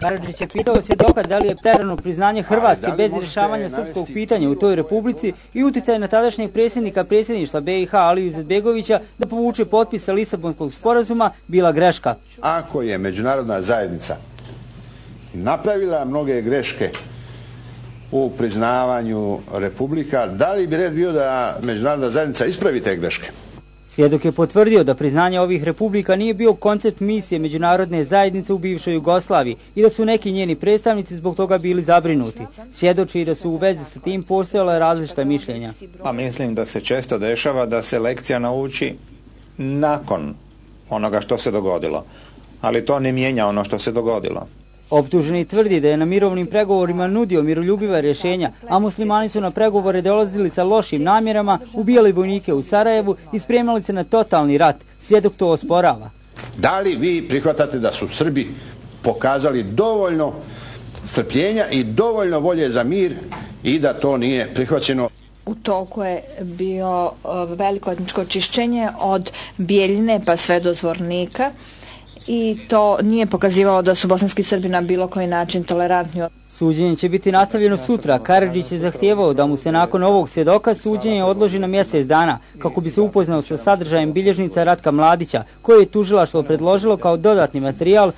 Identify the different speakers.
Speaker 1: Karadžić je pitao svjedoka da li je prerano priznanje Hrvatske bez rješavanja srpskog pitanja u toj republici i utjecaj na tadašnjeg predsjednika predsjedništva BiH Aliju Izetbegovića da povuče potpisa Lisabonskog sporazuma bila greška.
Speaker 2: Ako je međunarodna zajednica napravila mnoge greške u priznavanju republika, da li bi red bio da međunarodna zajednica ispravi te greške?
Speaker 1: Svjedok je potvrdio da priznanje ovih republika nije bio koncept misije međunarodne zajednice u bivšoj Jugoslaviji i da su neki njeni predstavnici zbog toga bili zabrinuti. Svjedoči i da su u vezi sa tim postojala različita mišljenja.
Speaker 3: Pa mislim da se često dešava da se lekcija nauči nakon onoga što se dogodilo. Ali to ne mijenja ono što se dogodilo.
Speaker 1: Optuženi tvrdi da je na mirovnim pregovorima nudio miroljubiva rješenja, a muslimani su na pregovore dolazili sa lošim namjerama, ubijali vojnike u Sarajevu i spremali se na totalni rat. Svjedok to osporava.
Speaker 2: Da li vi prihvatate da su Srbi pokazali dovoljno strpljenja i dovoljno volje za mir i da to nije prihvaćeno?
Speaker 4: U toku je bio uh, veliko etničko očišćenje od Bijeljine pa sve do Zvornika i to nije pokazivalo da su bosanski Srbi na bilo koji način tolerantni.
Speaker 1: Suđenje će biti nastavljeno sutra. Karadžić je zahtjevao da mu se nakon ovog svjedoka suđenje odloži na mjesec dana kako bi se upoznao sa sadržajem bilježnica Ratka Mladića koje je tužilaštvo predložilo kao dodatni materijal